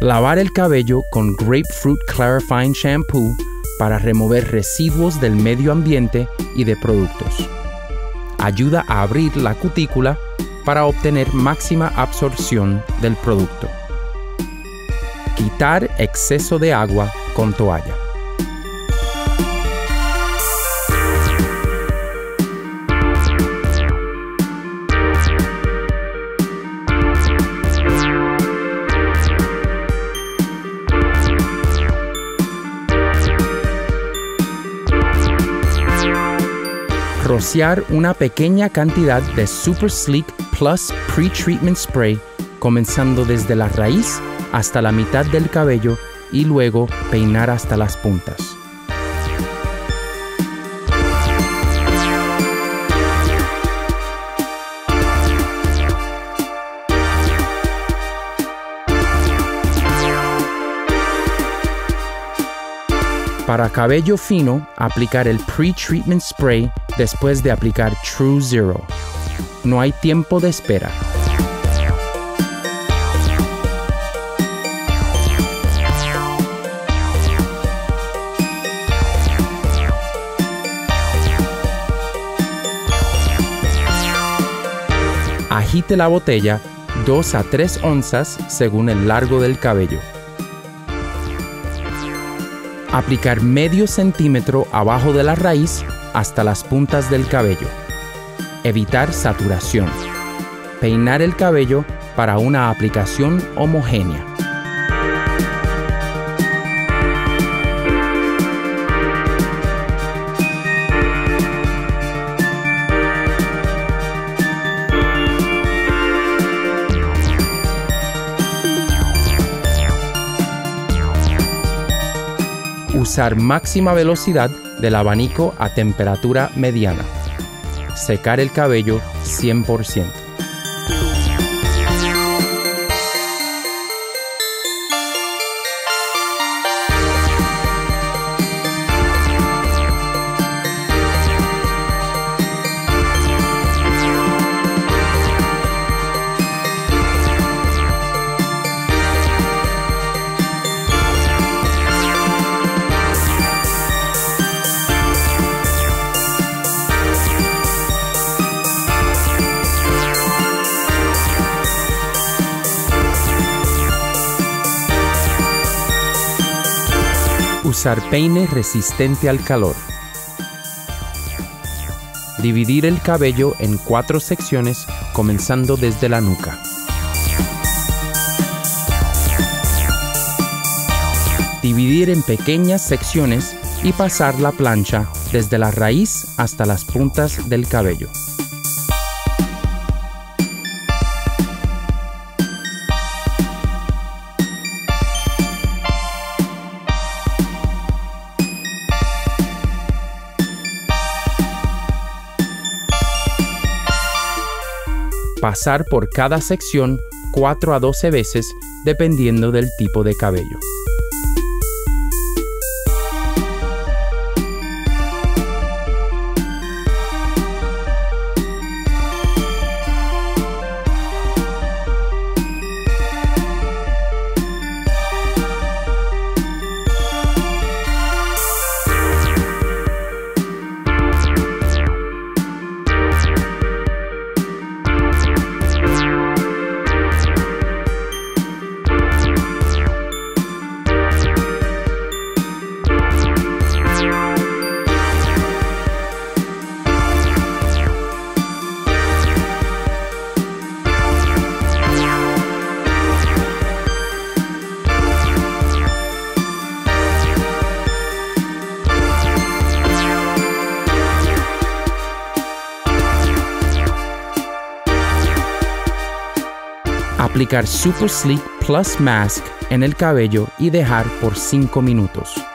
Lavar el cabello con Grapefruit Clarifying Shampoo para remover residuos del medio ambiente y de productos. Ayuda a abrir la cutícula para obtener máxima absorción del producto. Quitar exceso de agua con toalla. Rociar una pequeña cantidad de Super Sleek Plus Pre-Treatment Spray comenzando desde la raíz hasta la mitad del cabello y luego peinar hasta las puntas. Para cabello fino, aplicar el pre-treatment spray después de aplicar True Zero. No hay tiempo de espera. Agite la botella 2 a 3 onzas según el largo del cabello. Aplicar medio centímetro abajo de la raíz hasta las puntas del cabello. Evitar saturación. Peinar el cabello para una aplicación homogénea. Usar máxima velocidad del abanico a temperatura mediana. Secar el cabello 100%. Usar peine resistente al calor. Dividir el cabello en cuatro secciones comenzando desde la nuca. Dividir en pequeñas secciones y pasar la plancha desde la raíz hasta las puntas del cabello. Pasar por cada sección 4 a 12 veces dependiendo del tipo de cabello. Aplicar Super Sleek Plus Mask en el cabello y dejar por 5 minutos.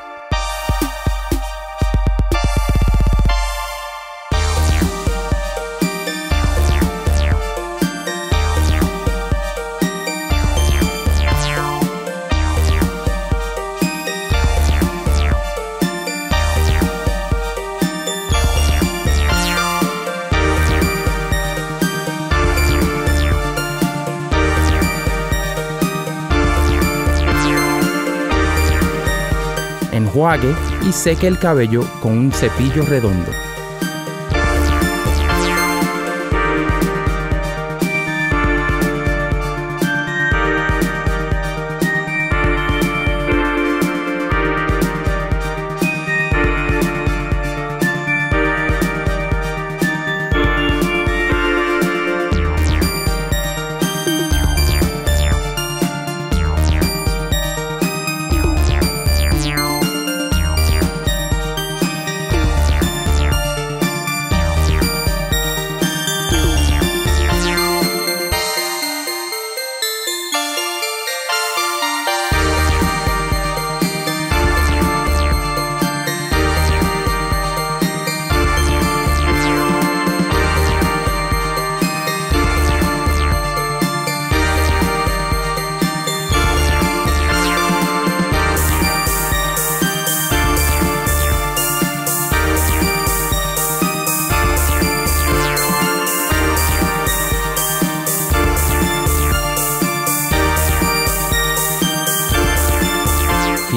Enjuague y seque el cabello con un cepillo redondo.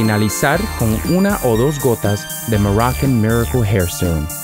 Finalizar con una o dos gotas de Moroccan Miracle Hair Serum.